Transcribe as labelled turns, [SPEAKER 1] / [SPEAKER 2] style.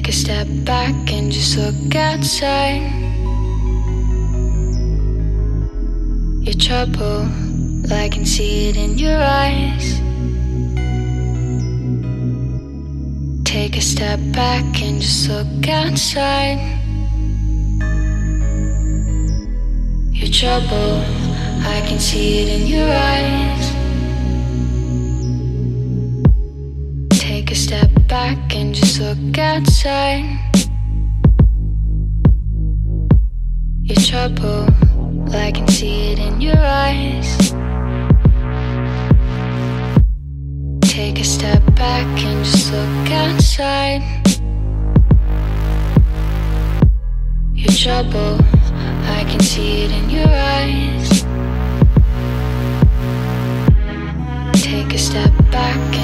[SPEAKER 1] Take a step back and just look outside. Your trouble, I can see it in your eyes. Take a step back and just look outside. Your trouble, I can see it in your eyes. Take a step back and just look outside. Your trouble, I can see it in your eyes. Take a step back and just look outside. Your trouble, I can see it in your eyes. Take a step back